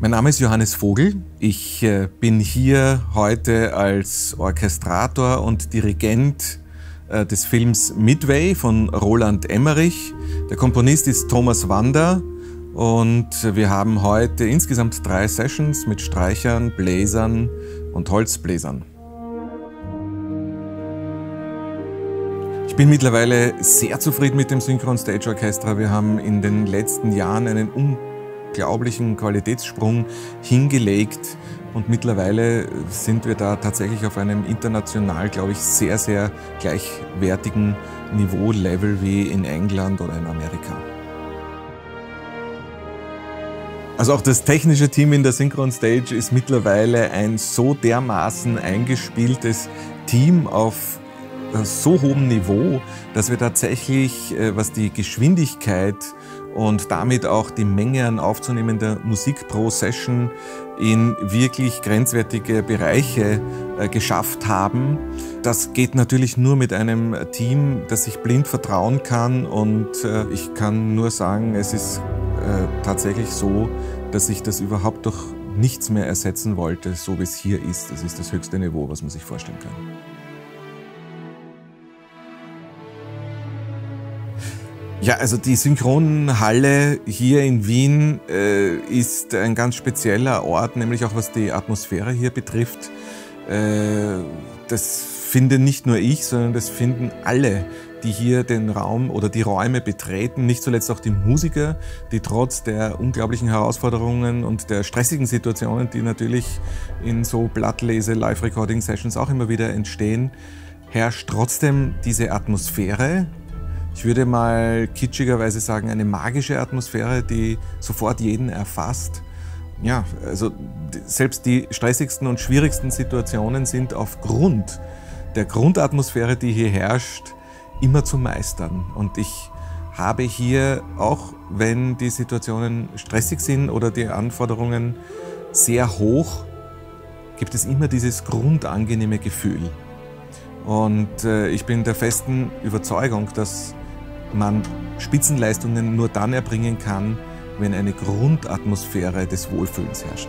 Mein Name ist Johannes Vogel. Ich äh, bin hier heute als Orchestrator und Dirigent äh, des Films Midway von Roland Emmerich. Der Komponist ist Thomas Wander und wir haben heute insgesamt drei Sessions mit Streichern, Bläsern und Holzbläsern. Ich bin mittlerweile sehr zufrieden mit dem Synchron Stage Orchestra. Wir haben in den letzten Jahren einen unglaublichen Qualitätssprung hingelegt und mittlerweile sind wir da tatsächlich auf einem international, glaube ich, sehr, sehr gleichwertigen Niveau-Level wie in England oder in Amerika. Also auch das technische Team in der Synchron Stage ist mittlerweile ein so dermaßen eingespieltes Team auf äh, so hohem Niveau, dass wir tatsächlich, äh, was die Geschwindigkeit und damit auch die Menge an aufzunehmender Musik pro Session in wirklich grenzwertige Bereiche äh, geschafft haben. Das geht natürlich nur mit einem Team, das sich blind vertrauen kann und ich kann nur sagen, es ist tatsächlich so, dass ich das überhaupt durch nichts mehr ersetzen wollte, so wie es hier ist. Das ist das höchste Niveau, was man sich vorstellen kann. Ja, also die Synchronhalle hier in Wien äh, ist ein ganz spezieller Ort, nämlich auch was die Atmosphäre hier betrifft. Äh, das finde nicht nur ich, sondern das finden alle, die hier den Raum oder die Räume betreten, nicht zuletzt auch die Musiker, die trotz der unglaublichen Herausforderungen und der stressigen Situationen, die natürlich in so Blattlese, Live-Recording-Sessions auch immer wieder entstehen, herrscht trotzdem diese Atmosphäre, ich würde mal kitschigerweise sagen, eine magische Atmosphäre, die sofort jeden erfasst. Ja, also selbst die stressigsten und schwierigsten Situationen sind aufgrund der Grundatmosphäre, die hier herrscht, immer zu meistern. Und ich habe hier, auch wenn die Situationen stressig sind oder die Anforderungen sehr hoch, gibt es immer dieses grundangenehme Gefühl. Und äh, ich bin der festen Überzeugung, dass man Spitzenleistungen nur dann erbringen kann, wenn eine Grundatmosphäre des Wohlfühlens herrscht.